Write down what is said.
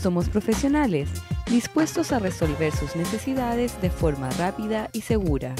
Somos profesionales, dispuestos a resolver sus necesidades de forma rápida y segura.